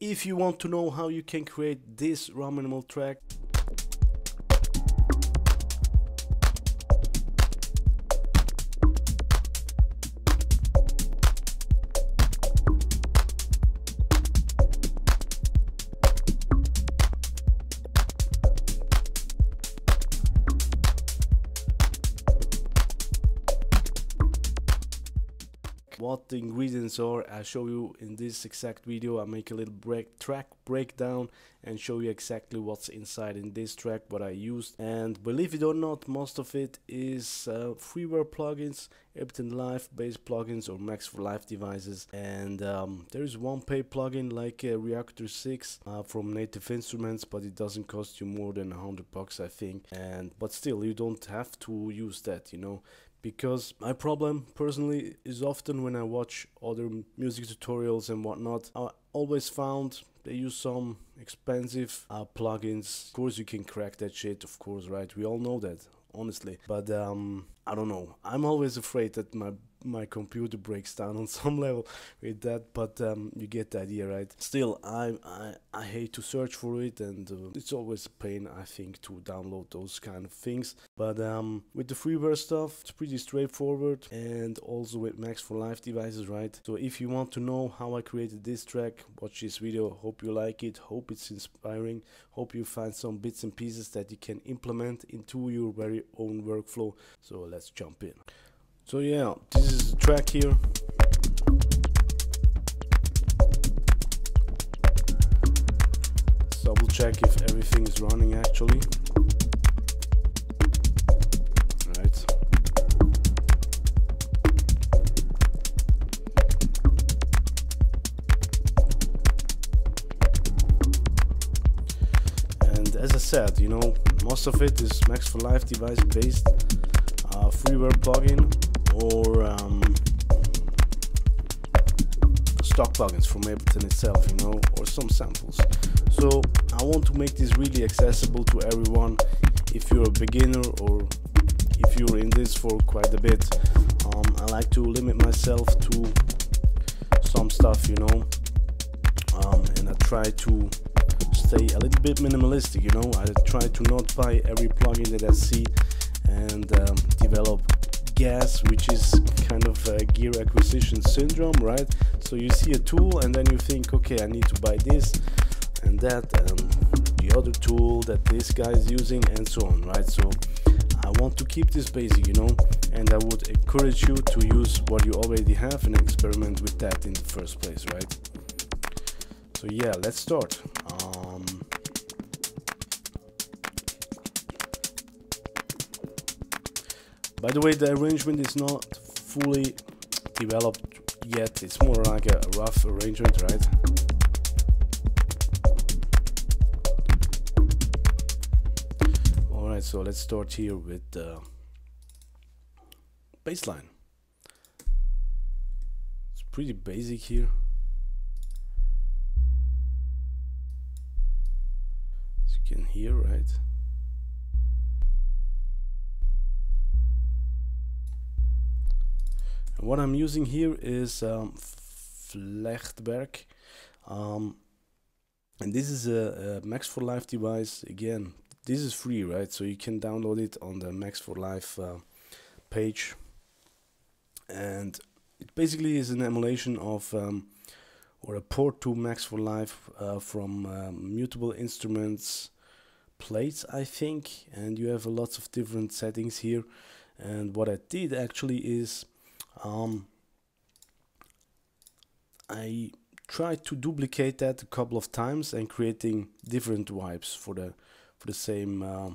If you want to know how you can create this ro minimal track, the ingredients are. I show you in this exact video i make a little break track breakdown and show you exactly what's inside in this track what i used. And believe it or not most of it is uh, freeware plugins ableton live based plugins or max for live devices. And um, there is one paid plugin like uh, reaktor 6 uh, from native instruments but it doesn't cost you more than hundred bucks i think. And but still you don't have to use that you know because my problem personally is often when I watch other music tutorials and whatnot, I always found they use some expensive uh, plugins. Of course, you can crack that shit, of course, right? We all know that, honestly. But um, I don't know. I'm always afraid that my my computer breaks down on some level with that but um, you get the idea right? Still I, I I hate to search for it and uh, it's always a pain I think to download those kind of things. But um, with the freeware stuff it's pretty straightforward and also with Max for Live devices right? So if you want to know how I created this track watch this video. Hope you like it. Hope it's inspiring. Hope you find some bits and pieces that you can implement into your very own workflow. So let's jump in so yeah, this is the track here. double check if everything is running actually. And as I said, you know, most of it is Max for Live device based uh, freeware plugin or um, stock plugins from Ableton itself, you know, or some samples. So I want to make this really accessible to everyone. If you're a beginner or if you're in this for quite a bit, um, I like to limit myself to some stuff, you know, um, and I try to stay a little bit minimalistic, you know. I try to not buy every plugin that I see and um, develop gas, which is kind of a gear acquisition syndrome, right? So you see a tool and then you think, okay, I need to buy this and that, and the other tool that this guy is using, and so on, right? So I want to keep this basic, you know, and I would encourage you to use what you already have and experiment with that in the first place, right? So yeah, let's start. Um, By the way, the arrangement is not fully developed yet. It's more like a rough arrangement, right? Alright, so let's start here with the bass line. It's pretty basic here. As you can hear, right? What I'm using here is um, Flechtwerk um, and this is a, a, Max for Live device. Again this is free right? So you can download it on the Max for Live uh, page. And it basically is an emulation of um, or a port to Max for Live uh, from um, mutable instruments Plaits I think. And you have lots of different settings here. And what I did actually is um, I tried to duplicate that a couple of times and creating different vibes for the for the same uh,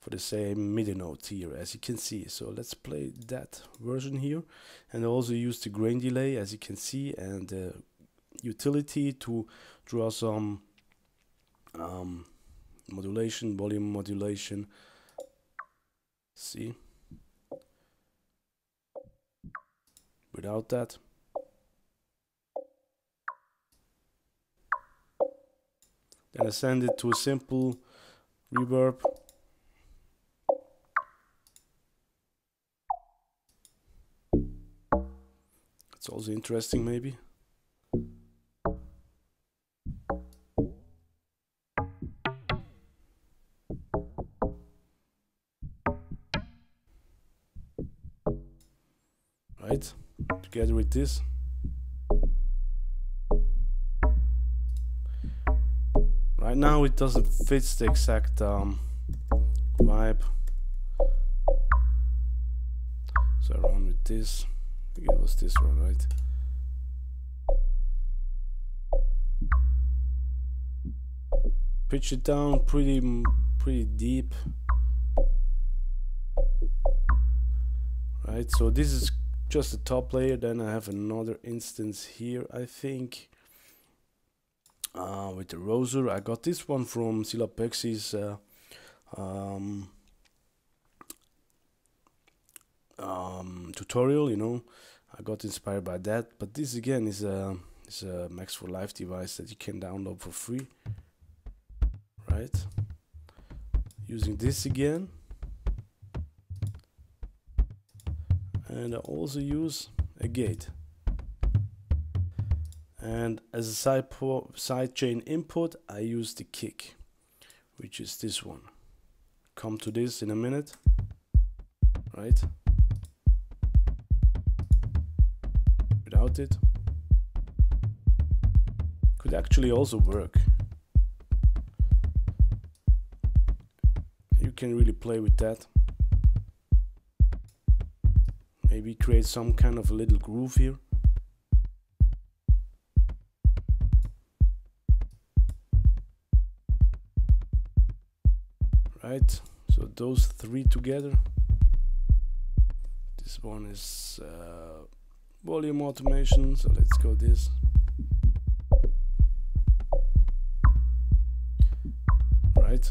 for the same MIDI note here as you can see. So let's play that version here. And also use the grain delay as you can see and the utility to draw some um, modulation volume modulation. See without that. Then I send it to a simple reverb. It's also interesting maybe. Together with this. Right now it doesn't fit the exact um, vibe. So I run with this. I think it was this one right? Pitch it down pretty pretty deep. Right so this is just the top layer then I have another instance here I think. Uh, with the roser I got this one from Silapexi's uh, um, um, tutorial you know. I got inspired by that but this again is a, is a Max for Live device that you can download for free right? Using this again and I also use a gate. And as a side, side chain input I use the kick which is this one. Come to this in a minute right? Without it. Could actually also work. You can really play with that maybe create some kind of a little groove here. Right so those three together. This one is uh, volume automation so let's go this. Right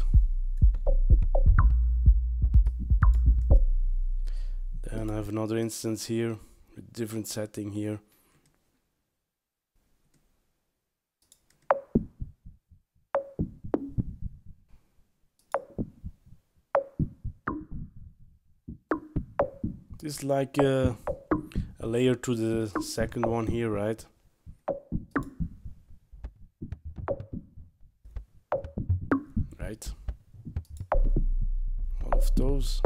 then I have another instance here a different setting here This is like a, a layer to the second one here, right? Right. All of those.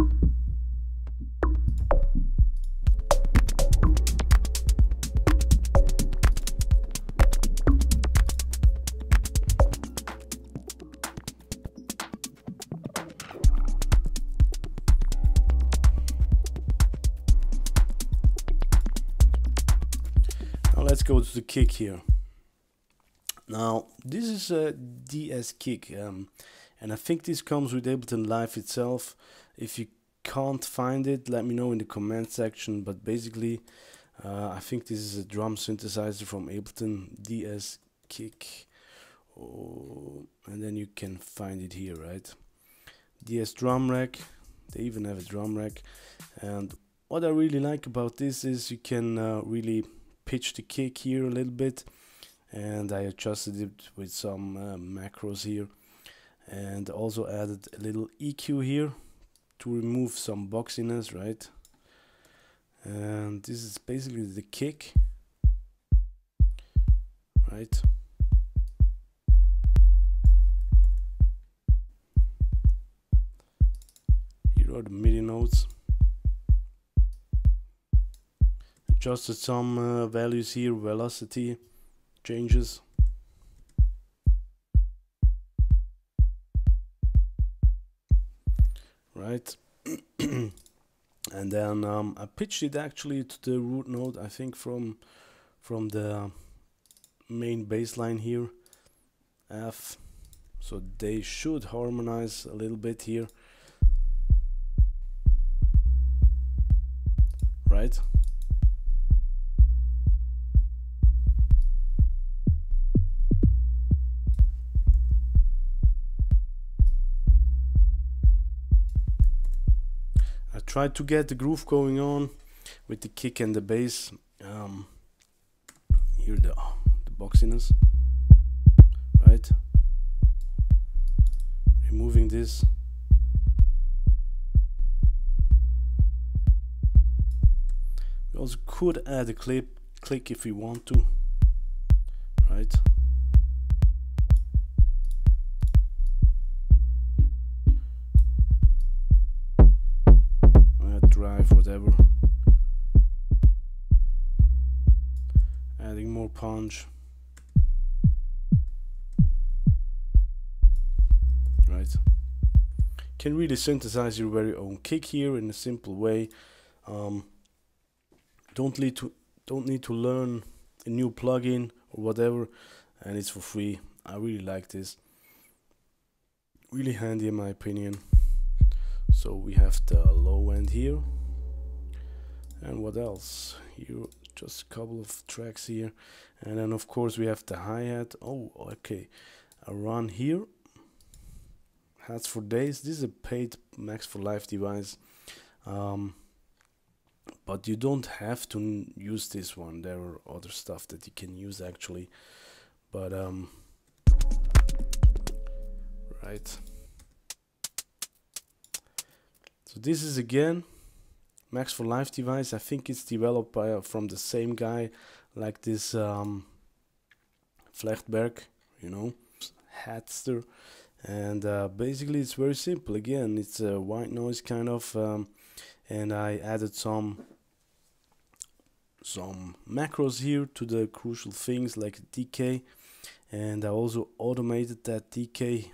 The kick here. Now, this is a DS kick, um, and I think this comes with Ableton Live itself. If you can't find it, let me know in the comment section. But basically, uh, I think this is a drum synthesizer from Ableton DS kick. Oh, and then you can find it here, right? DS drum rack. They even have a drum rack. And what I really like about this is you can uh, really pitch the kick here a little bit and I adjusted it with some uh, macros here and also added a little EQ here to remove some boxiness right? And this is basically the kick right? Here are the MIDI notes adjusted some uh, values here, velocity changes. Right. and then um, I pitched it actually to the root node, I think from from the main bass line here, F. So they should harmonize a little bit here. Right. Try to get the groove going on with the kick and the bass. Um, here the the boxiness, right? Removing this. We also could add a clip click if we want to, right? Punch. Right. Can really synthesize your very own kick here in a simple way. Um, don't need to don't need to learn a new plugin or whatever and it's for free. I really like this. Really handy in my opinion. So we have the low end here. And what else? Here just a couple of tracks here. And then of course we have the hi-hat. Oh okay. A run here. Hats for days. This is a paid max for live device. Um, but you don't have to use this one. There are other stuff that you can use actually. But um right. So this is again Max for Live device. I think it's developed by uh, from the same guy like this um, Flechtwerk, you know, Hatster. And uh, basically it's very simple. Again, it's a white noise kind of, um, and I added some some macros here to the crucial things like decay, and I also automated that decay.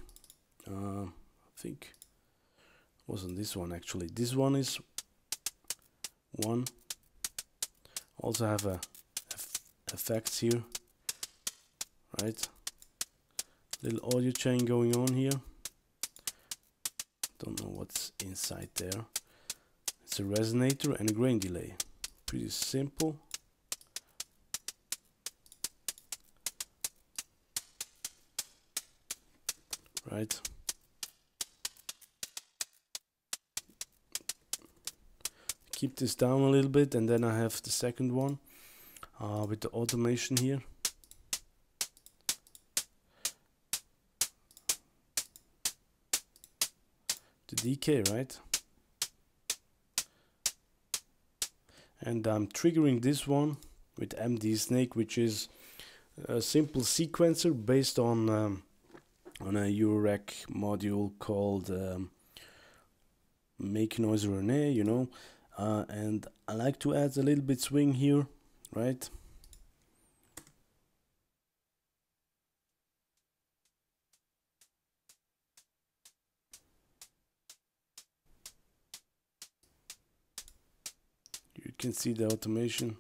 Uh, I think wasn't this one actually. This one is one. Also have a effects here right? Little audio chain going on here. Don't know what's inside there. It's a resonator and a grain delay. Pretty simple. Right keep this down a little bit and then I have the second one uh, with the automation here. The decay right? And I'm triggering this one with MD Snake which is a simple sequencer based on um, on a Eurorack module called um, Make Noise Rene you know uh, and I like to add a little bit swing here right? You can see the automation.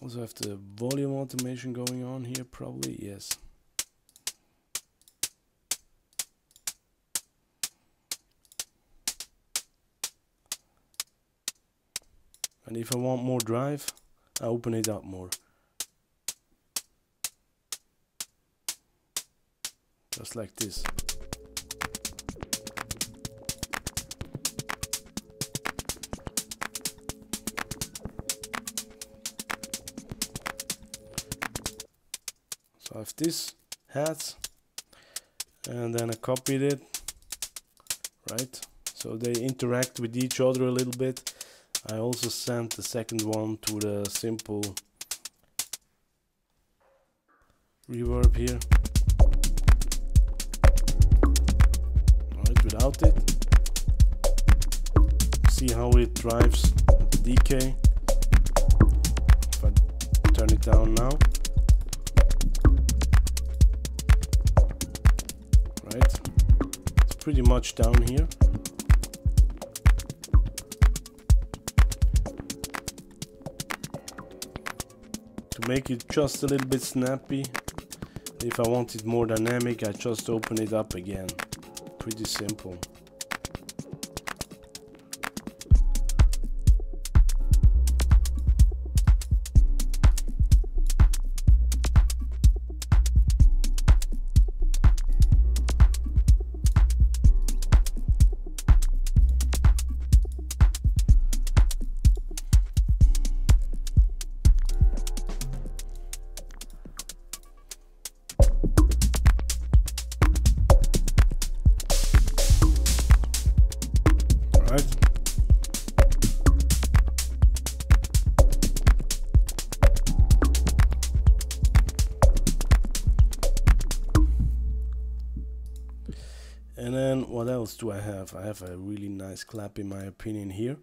Also have the volume automation going on here probably yes and if I want more drive I open it up more. Just like this. So I have this hats and then I copied it right? So they interact with each other a little bit I also sent the second one to the simple reverb here. Alright, without it. See how it drives the decay. If I turn it down now. Right. It's pretty much down here. Make it just a little bit snappy. If I want it more dynamic I just open it up again. Pretty simple do I have? I have a really nice clap in my opinion here.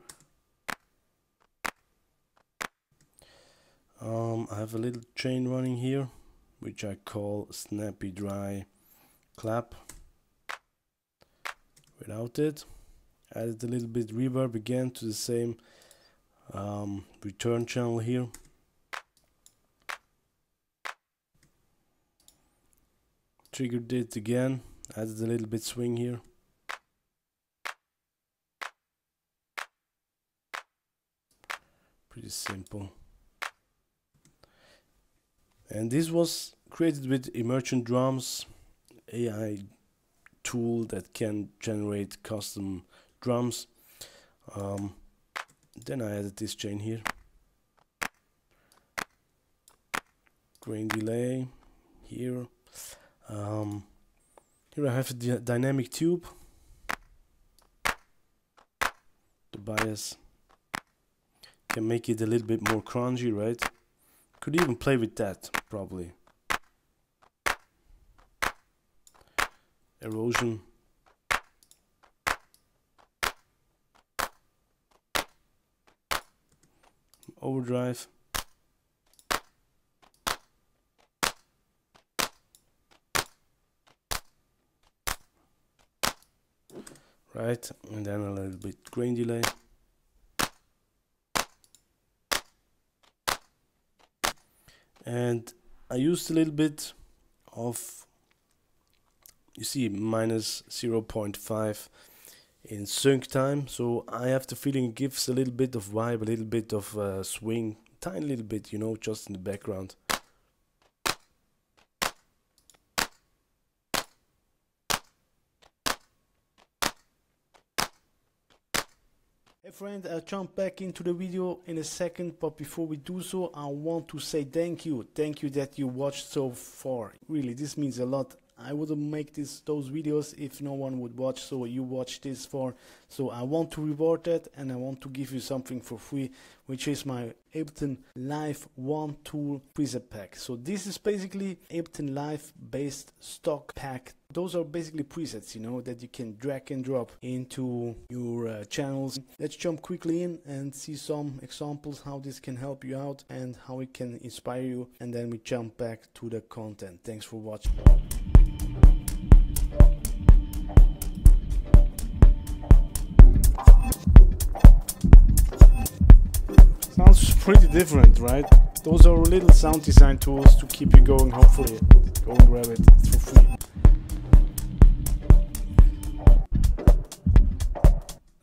um, I have a little chain running here which I call snappy dry clap without it added a little bit reverb again to the same um, return channel here triggered it again added a little bit swing here pretty simple. And this was created with Emergent Drums AI tool that can generate custom drums. Um, then I added this chain here. Grain delay here. Um, here I have a dynamic tube. The bias can make it a little bit more crunchy right? Could even play with that probably. Erosion. Overdrive. Right and then a little bit grain delay and I used a little bit of you see minus 0.5 in sync time. So I have the feeling it gives a little bit of vibe a little bit of uh, swing tiny little bit you know just in the background Hey friend, I'll jump back into the video in a second, but before we do so, I want to say thank you. Thank you that you watched so far. Really, this means a lot. I wouldn't make this those videos if no one would watch so you watch this for so I want to reward that and I want to give you something for free which is my Ableton Live One Tool preset pack. So this is basically Ableton Live based stock pack. Those are basically presets you know that you can drag and drop into your uh, channels. Let's jump quickly in and see some examples how this can help you out and how it can inspire you and then we jump back to the content. Thanks for watching pretty different, right? Those are little sound design tools to keep you going, hopefully. Go and grab it, for free.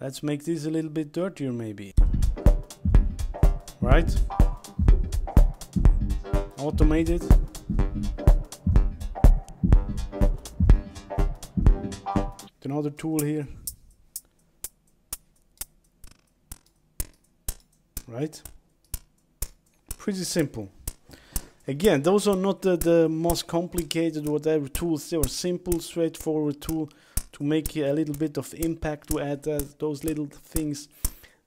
Let's make this a little bit dirtier maybe. Right? Automated. Another tool here. right? Pretty simple. Again, those are not the, the most complicated whatever tools. They are simple, straightforward tool to make a little bit of impact to add uh, those little things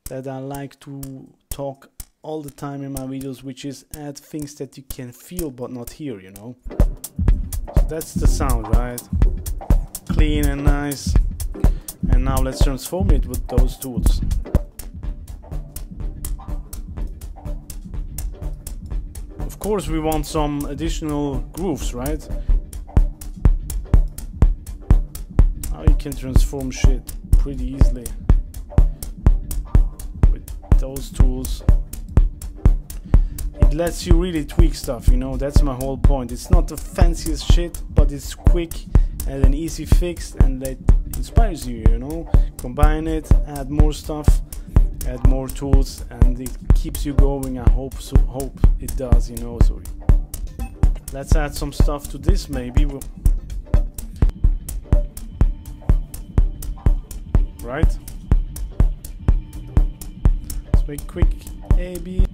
that I like to talk all the time in my videos, which is add things that you can feel but not hear, you know. So that's the sound, right? Clean and nice. And now let's transform it with those tools. Course we want some additional grooves, right? Now you can transform shit pretty easily with those tools. It lets you really tweak stuff, you know, that's my whole point. It's not the fanciest shit, but it's quick and an easy fix and that inspires you, you know. Combine it, add more stuff add more tools and it keeps you going. I hope so hope it does you know so let's add some stuff to this maybe right? Let's make quick A B.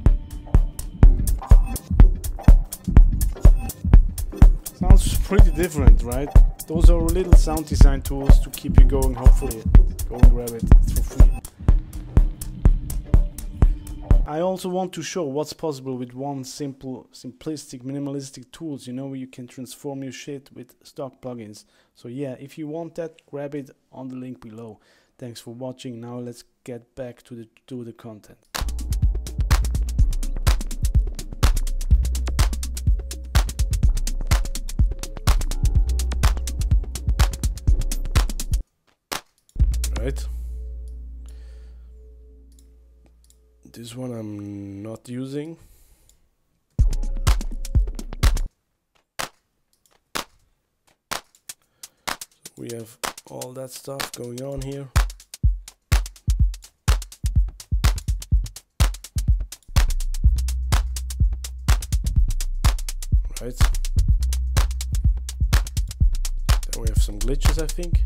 Sounds pretty different right? Those are little sound design tools to keep you going hopefully. Go and grab it for free I also want to show what's possible with one simple, simplistic, minimalistic tools, you know, you can transform your shit with stock plugins. So yeah, if you want that, grab it on the link below. Thanks for watching, now let's get back to the, to the content. Right. This one I'm not using. We have all that stuff going on here. Right. Then we have some glitches I think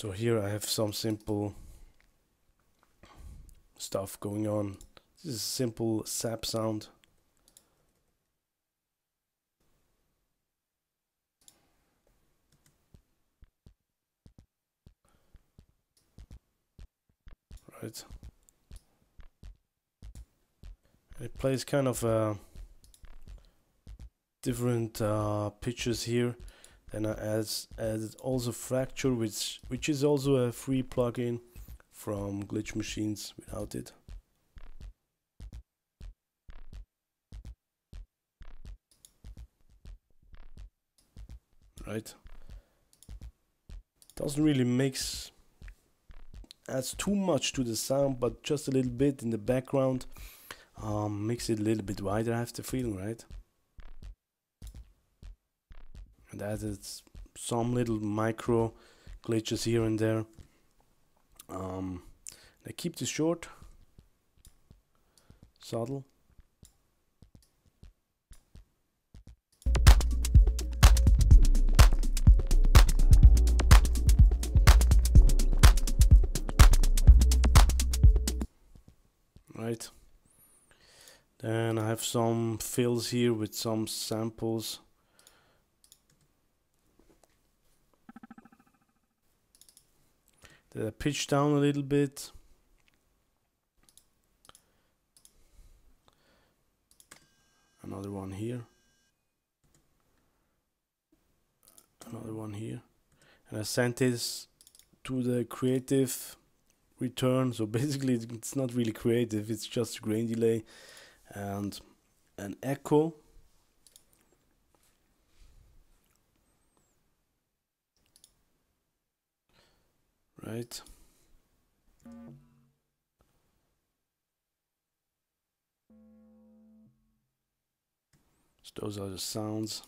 So here I have some simple stuff going on. This is a simple sap sound. Right. It plays kind of uh, different uh, pitches here then I add, added also Fracture, which which is also a free plugin from Glitch Machines without it. Right. Doesn't really mix adds too much to the sound, but just a little bit in the background. Um, makes it a little bit wider, I have the feeling, right? And added some little micro glitches here and there. Um, I keep this short subtle. Right. Then I have some fills here with some samples the pitch down a little bit. Another one here. Another one here. And I sent this to the creative return. So basically it's not really creative. It's just grain delay and an echo right? So those are the sounds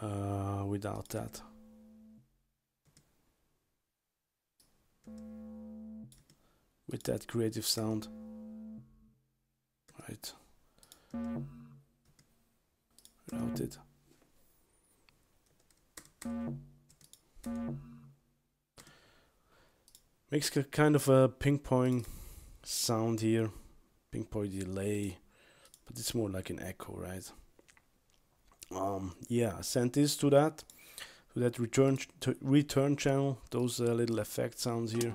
uh, without that. With that creative sound, right? Without it makes a kind of a ping pong sound here. Ping pong delay but it's more like an echo right? Um yeah I sent this to that to that return to return channel those uh, little effect sounds here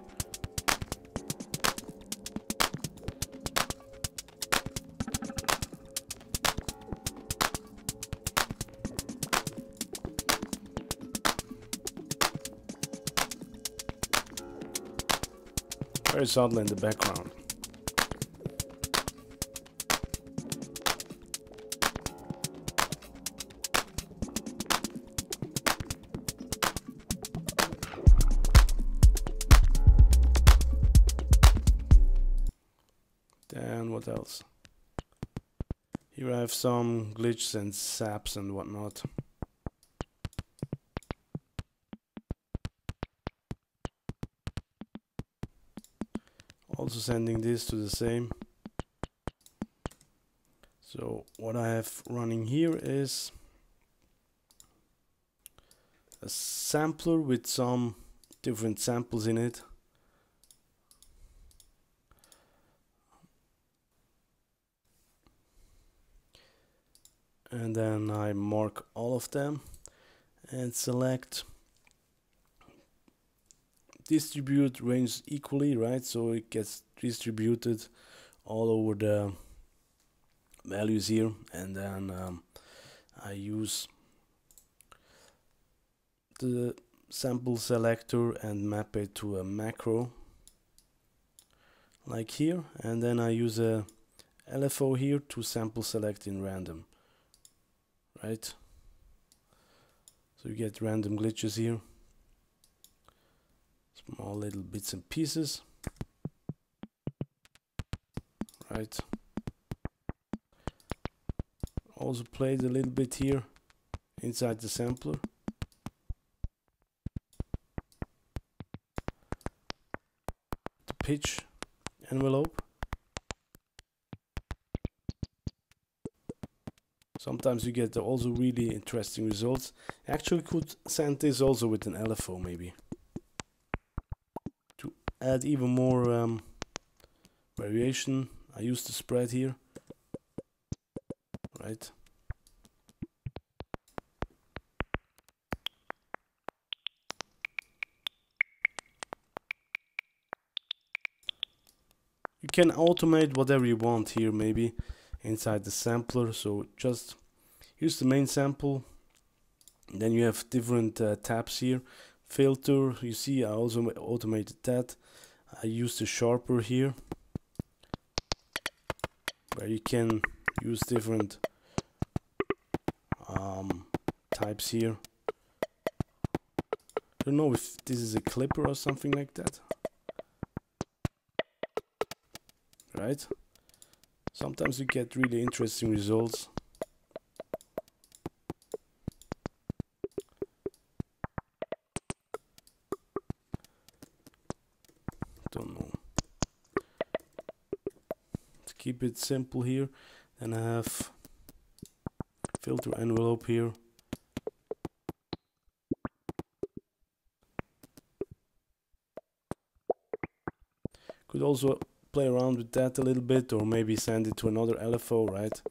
Subtle in the background. Then what else? Here I have some glitches and saps and whatnot. Sending this to the same so what I have running here is a sampler with some different samples in it and then I mark all of them and select distribute range equally, right? So it gets distributed all over the values here. And then um, I use the sample selector and map it to a macro like here. And then I use a LFO here to sample select in random right? So you get random glitches here. Small little bits and pieces right. Also played a little bit here inside the sampler. The pitch envelope. Sometimes you get also really interesting results. Actually could send this also with an LFO maybe. To add even more um, variation I use the spread here right? You can automate whatever you want here maybe inside the sampler. So just use the main sample. Then you have different uh, tabs here. Filter you see I also automated that. I use the sharper here where you can use different um, types here. I don't know if this is a clipper or something like that. Right? Sometimes you get really interesting results don't know to keep it simple here. Then I have filter envelope here. Could also play around with that a little bit or maybe send it to another LFO, right?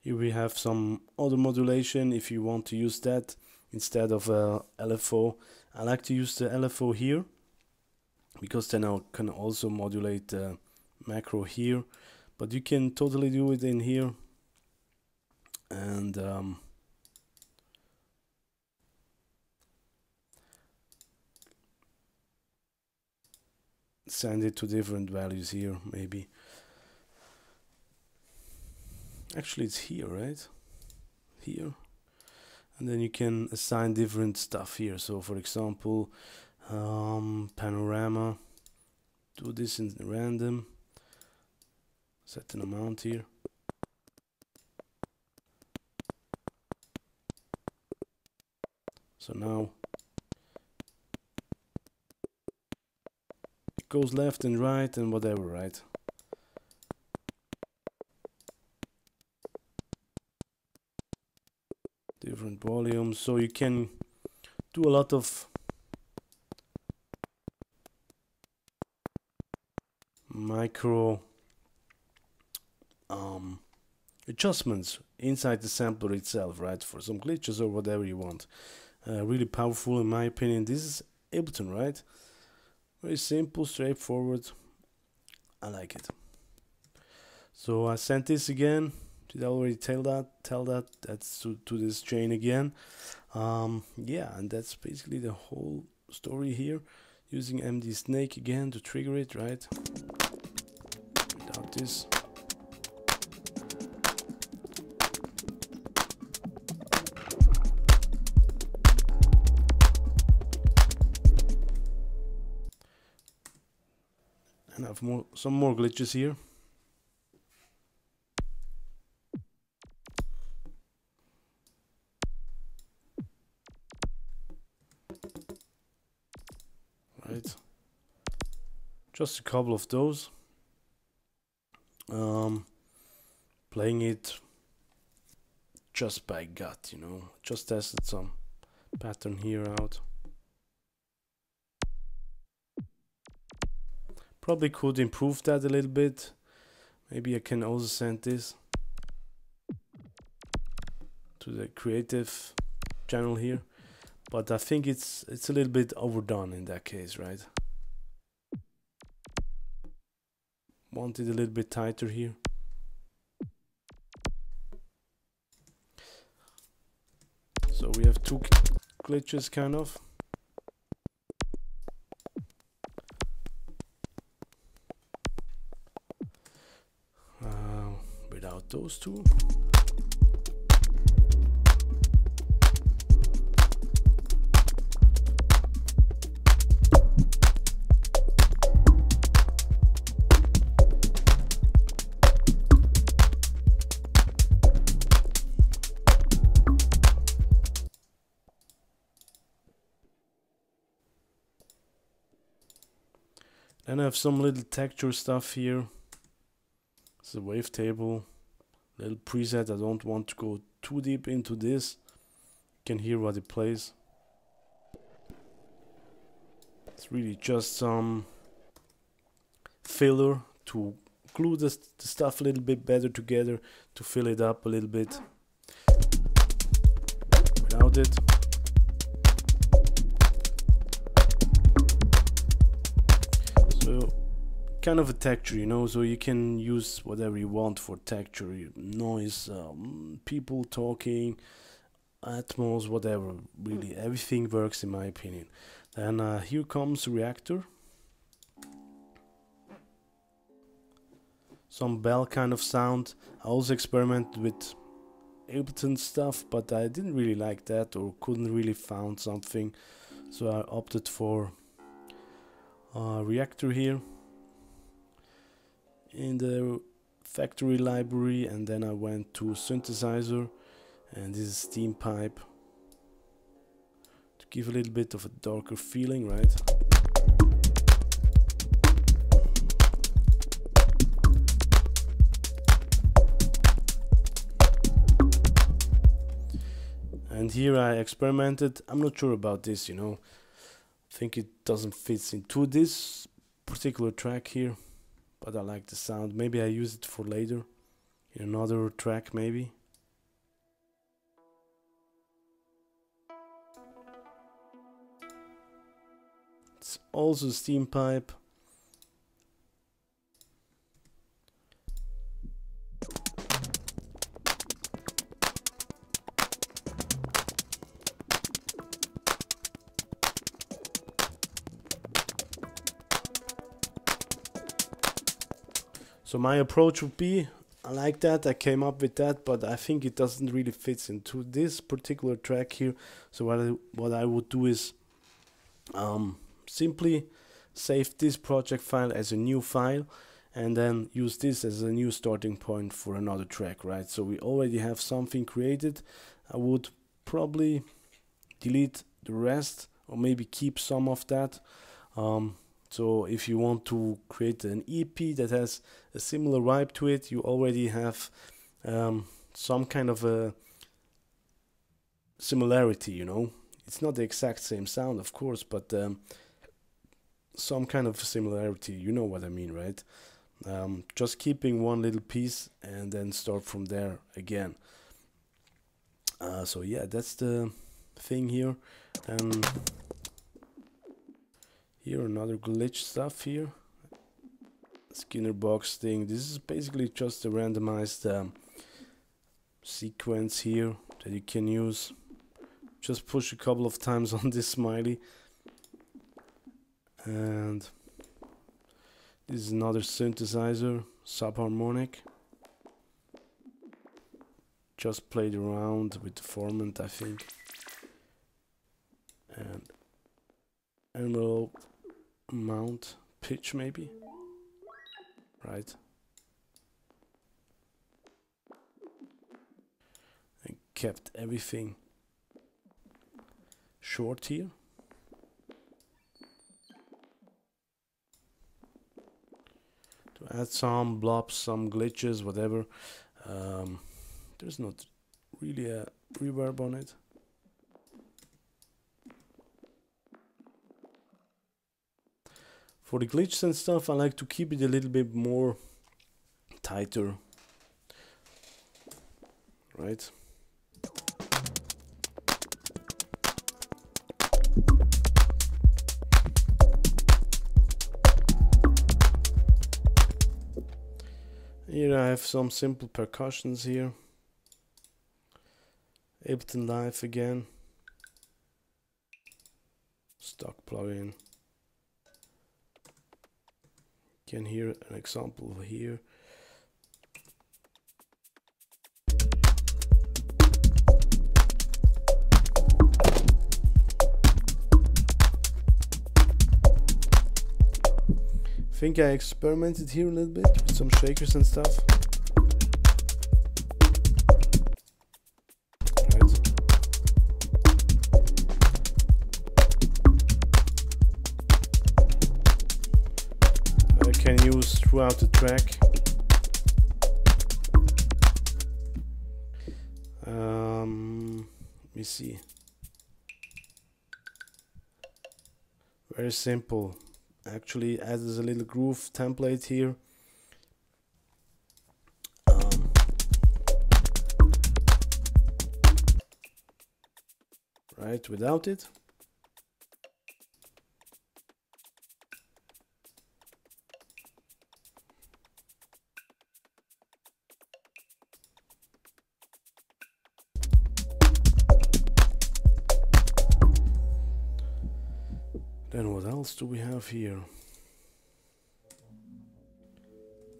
Here we have some auto modulation if you want to use that instead of a LFO. I like to use the LFO here because then I can also modulate the macro here but you can totally do it in here. And um, send it to different values here maybe. Actually it's here right? Here and then you can assign different stuff here. So for example um, panorama. Do this in random. Set an amount here. So now it goes left and right and whatever, right? Volumes, so you can do a lot of micro um, adjustments inside the sampler itself, right? For some glitches or whatever you want. Uh, really powerful in my opinion. This is Ableton, right? very simple straightforward I like it so I sent this again did I already tell that tell that that's to, to this chain again? Um, yeah and that's basically the whole story here. Using MD snake again to trigger it right? Without this. And I have more some more glitches here just a couple of those um, playing it just by gut you know just tested some pattern here out Probably could improve that a little bit. Maybe I can also send this to the creative channel here. But I think it's it's a little bit overdone in that case, right? want it a little bit tighter here. So we have two glitches kind of. Uh, without those two. Then I have some little texture stuff here. It's a wavetable, little preset. I don't want to go too deep into this. You can hear what it plays. It's really just some filler to glue the, the stuff a little bit better together to fill it up a little bit. Without it. Kind of a texture, you know, so you can use whatever you want for texture, noise, um, people talking, atmos, whatever. Really, everything works in my opinion. Then uh, here comes Reaktor. Some bell kind of sound. I also experimented with Ableton stuff, but I didn't really like that or couldn't really found something, so I opted for uh, Reaktor here in the factory library and then I went to synthesizer and this is steam pipe to give a little bit of a darker feeling right? And here I experimented. I'm not sure about this you know. I think it doesn't fit into this particular track here but I like the sound. Maybe I use it for later in another track maybe. It's also steam pipe So my approach would be I like that I came up with that but I think it doesn't really fit into this particular track here. So what I, what I would do is um, simply save this project file as a new file and then use this as a new starting point for another track right? So we already have something created. I would probably delete the rest or maybe keep some of that. Um, so if you want to create an EP that has a similar vibe to it, you already have um, some kind of a similarity, you know. It's not the exact same sound, of course, but um, some kind of similarity. You know what I mean, right? Um, just keeping one little piece and then start from there again. Uh, so yeah, that's the thing here. And here another glitch stuff here. Skinnerbox thing. This is basically just a randomized um, sequence here that you can use. Just push a couple of times on this smiley. And this is another synthesizer, subharmonic. Just played around with the formant, I think. And envelope mount pitch maybe? Right. And kept everything short here. To add some blobs some glitches whatever um, there's not really a reverb on it For the glitches and stuff, I like to keep it a little bit more tighter. Right? Here I have some simple percussions here. Ableton Live again. stock plugin. You can hear an example over here. think I experimented here a little bit with some shakers and stuff. Throughout the track. Um, let me see. Very simple actually adds a little groove template here um, right without it else do we have here?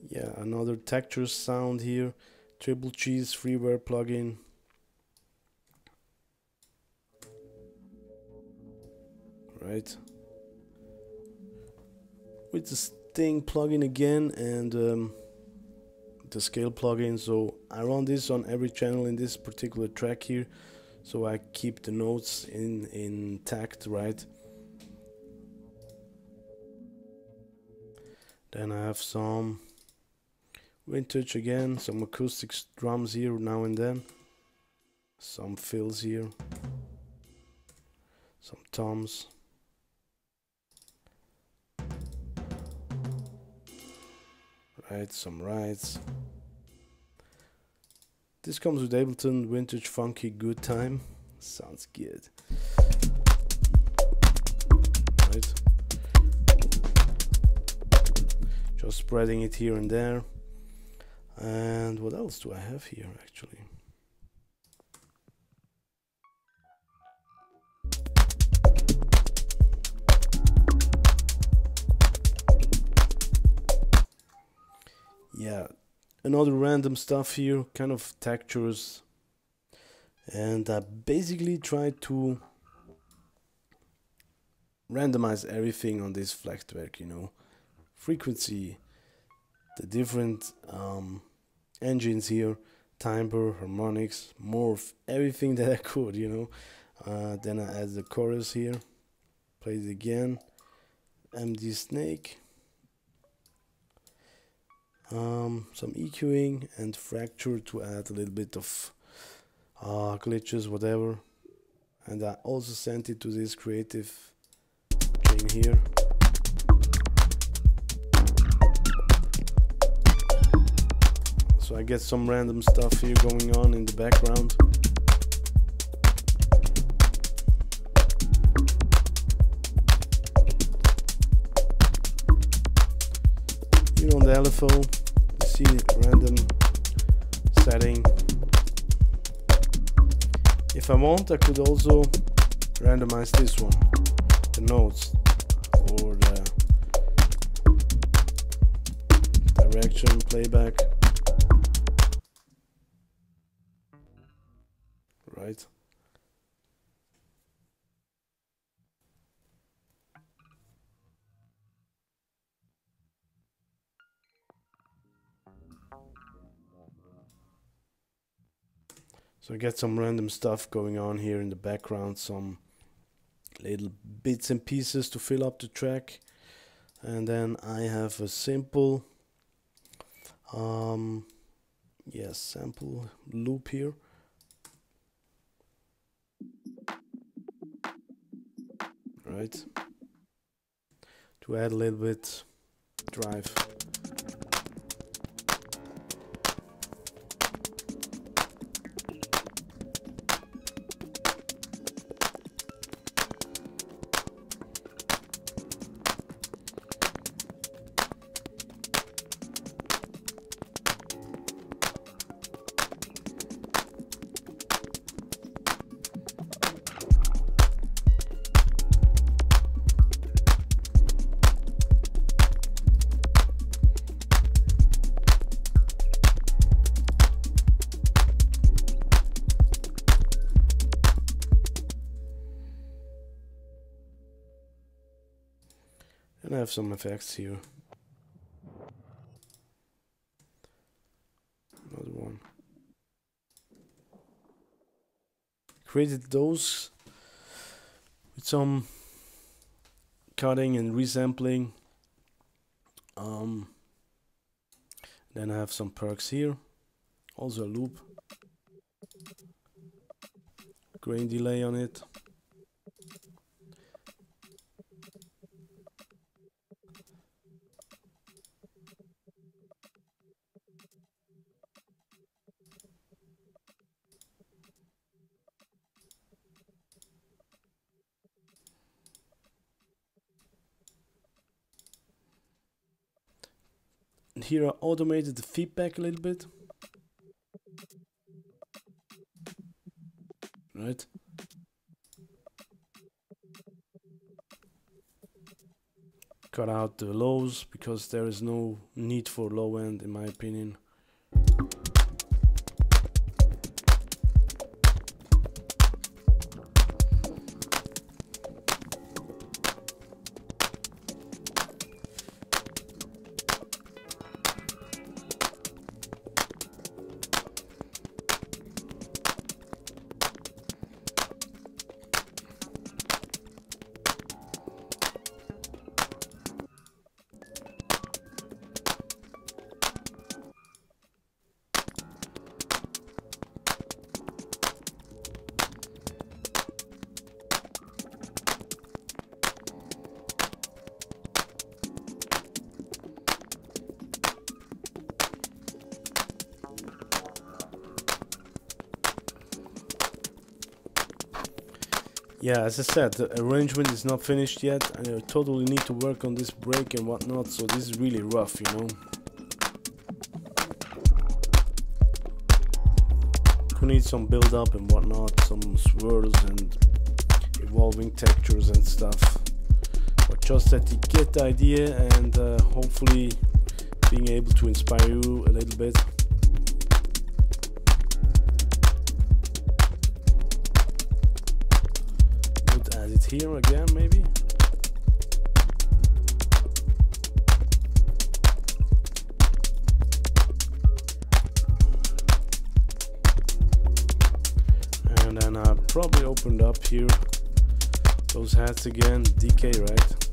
Yeah, another texture sound here. Triple Cheese freeware plugin. Right. With the Sting plugin again and um, the scale plugin. So I run this on every channel in this particular track here. So I keep the notes in intact, right? Then I have some vintage again, some acoustic drums here now and then. Some fills here. Some toms. Right, some rides. This comes with Ableton Vintage Funky Good Time. Sounds good. Just spreading it here and there. And what else do I have here actually? Yeah another random stuff here kind of textures. And I basically try to randomize everything on this flex Flechtwerk you know frequency, the different um, engines here, timbre, harmonics, morph, everything that I could, you know. Uh, then I add the chorus here, play it again, MD Snake, um, some EQing and fracture to add a little bit of uh, glitches, whatever. And I also sent it to this creative thing here. So I get some random stuff here going on in the background. Here on the LFO, you see random setting. If I want, I could also randomize this one, the notes or the direction playback. Right? So I get some random stuff going on here in the background, some little bits and pieces to fill up the track. And then I have a simple um yes sample loop here right? To add a little bit drive. Some effects here. Another one. Created those with some cutting and resampling. Um, then I have some perks here. Also a loop. Grain delay on it here I automated the feedback a little bit. Right? Cut out the lows because there is no need for low end in my opinion. Yeah as I said the arrangement is not finished yet. And I totally need to work on this break and whatnot so this is really rough you know. We need some build up and whatnot some swirls and evolving textures and stuff. But just that you get the idea and uh, hopefully being able to inspire you a little bit here again, maybe? And then I probably opened up here those hats again, DK, right?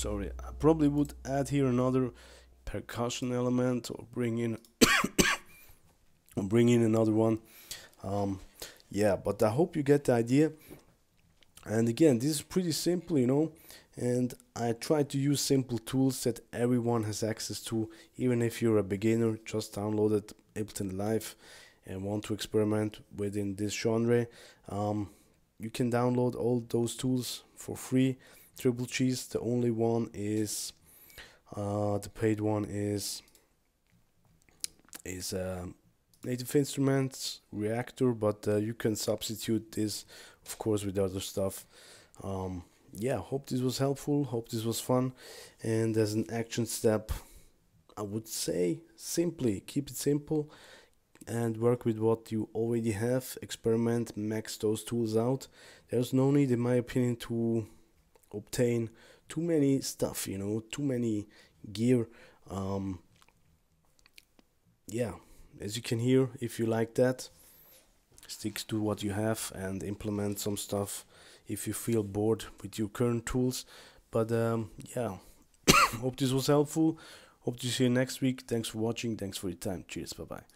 Sorry I probably would add here another percussion element or bring in or bring in another one. Um, yeah but I hope you get the idea. And again this is pretty simple you know and I try to use simple tools that everyone has access to even if you're a beginner just downloaded Ableton Live and want to experiment within this genre. Um, you can download all those tools for free triple cheese. The only one is uh, the paid one is is uh, native instruments Reaktor but uh, you can substitute this of course with other stuff. Um, yeah hope this was helpful. Hope this was fun. And as an action step i would say simply keep it simple and work with what you already have. Experiment max those tools out. There's no need in my opinion to obtain too many stuff you know too many gear. Um yeah as you can hear if you like that stick to what you have and implement some stuff if you feel bored with your current tools. But um yeah hope this was helpful. Hope to see you next week. Thanks for watching. Thanks for your time. Cheers. Bye bye